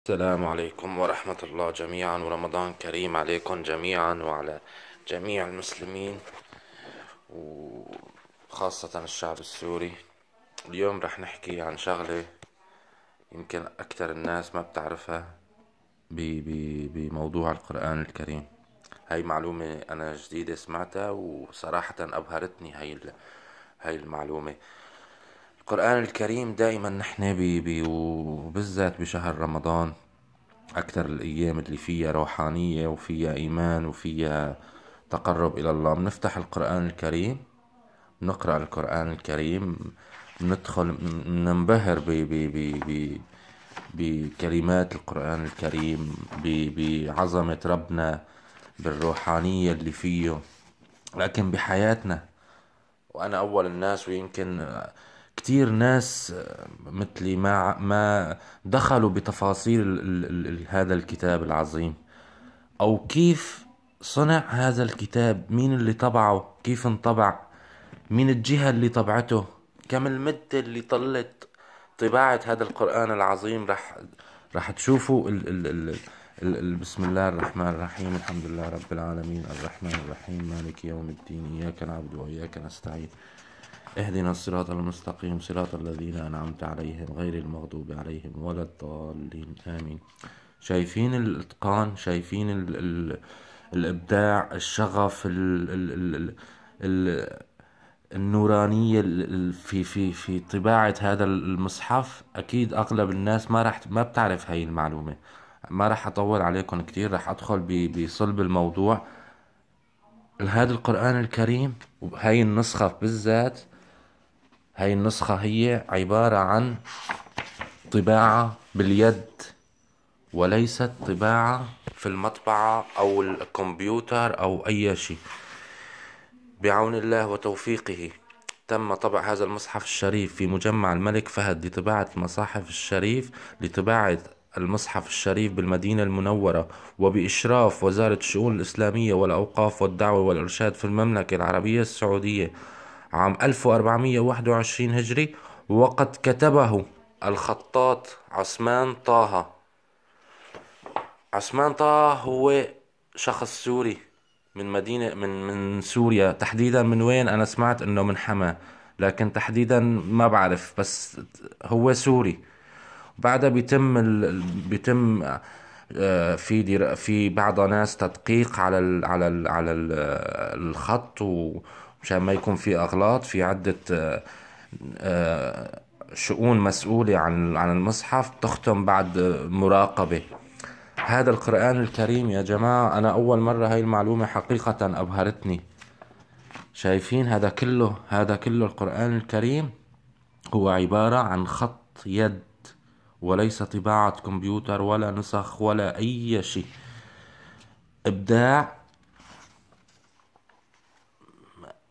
السلام عليكم ورحمة الله جميعا. ورمضان كريم عليكم جميعا وعلى جميع المسلمين وخاصة الشعب السوري. اليوم رح نحكي عن شغلة يمكن أكثر الناس ما بتعرفها بموضوع القرآن الكريم. هاي معلومة أنا جديدة سمعتها وصراحة أبهرتني هاي هاي المعلومة. القرآن الكريم دائما نحن بي وبالذات بشهر رمضان أكثر الأيام اللي فيها روحانية وفيها إيمان وفيها تقرب إلى الله. بنفتح القرآن الكريم نقرأ القرآن الكريم ندخل ننبهر ب ب ب ب بكلمات القرآن الكريم بعظمة ربنا بالروحانية اللي فيه. لكن بحياتنا وأنا أول الناس ويمكن كتير ناس مثلي ما ما دخلوا بتفاصيل هذا الكتاب العظيم. أو كيف صنع هذا الكتاب؟ مين اللي طبعه؟ كيف انطبع؟ مين الجهة اللي طبعته؟ كم المدة اللي طلت طباعة هذا القرآن العظيم؟ رح رح تشوفوا ال ال ال ال ال بسم الله الرحمن الرحيم الحمد لله رب العالمين الرحمن الرحيم مالك يوم الدين إياك نعبد وإياك نستعين. اهدنا الصراط المستقيم صراط الذين أنعمت عليهم غير المغضوب عليهم ولا الضالين آمين. شايفين الإتقان شايفين ال ال الإبداع الشغف ال ال ال ال النورانية في في في طباعة هذا المصحف أكيد أغلب الناس ما راح ما بتعرف هاي المعلومة. ما راح أطول عليكم كتير راح أدخل بصلب الموضوع. هذا القرآن الكريم وهاي النسخة بالذات هاي النسخة هي عبارة عن طباعة باليد وليست طباعة في المطبعة أو الكمبيوتر أو أي شيء. بعون الله وتوفيقه تم طبع هذا المصحف الشريف في مجمع الملك فهد لطباعة المصاحف الشريف لطباعة المصحف الشريف بالمدينة المنورة وبإشراف وزارة الشؤون الإسلامية والأوقاف والدعوة والإرشاد في المملكة العربية السعودية. عام 1421 هجري وقد كتبه الخطاط عثمان طه. عثمان طه هو شخص سوري من مدينة من من سوريا. تحديدا من وين؟ أنا سمعت إنه من حما لكن تحديدا ما بعرف بس هو سوري. بعدها بيتم ال... بيتم آه، في في بعض ناس تدقيق على ال على ال على ال الخط ومشان ما يكون في أغلاط في عدة آه، آه، شؤون مسؤولة عن عن المصحف تختم بعد مراقبة. هذا القرآن الكريم يا جماعة أنا أول مرة هاي المعلومة حقيقة أبهرتني. شايفين؟ هذا كله هذا كله القرآن الكريم هو عبارة عن خط يد. وليس طباعة كمبيوتر ولا نسخ ولا أي شيء. إبداع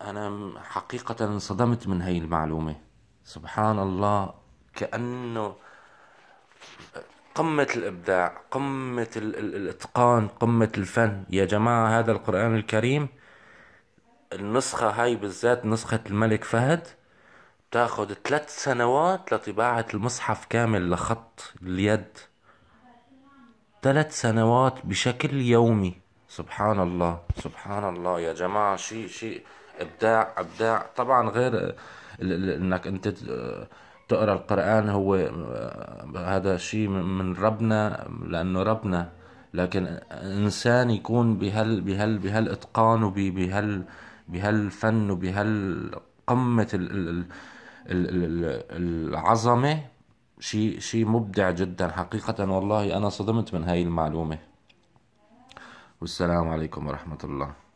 أنا حقيقة انصدمت من هاي المعلومة. سبحان الله كأنه قمة الإبداع قمة الإتقان قمة الفن. يا جماعة هذا القرآن الكريم النسخة هاي بالذات نسخة الملك فهد تاخد ثلاث سنوات لطباعة المصحف كامل لخط اليد. ثلاث سنوات بشكل يومي. سبحان الله سبحان الله يا جماعة. شيء شيء إبداع إبداع. طبعا غير إنك أنت تقرأ القرآن هو هذا شيء من ربنا لأنه ربنا. لكن إنسان يكون بهال بهال بهالإتقان وبهال بهالفن وبهالقمة العظمة شيء شيء مبدع جدا. حقيقة والله أنا صدمت من هاي المعلومة. والسلام عليكم ورحمة الله.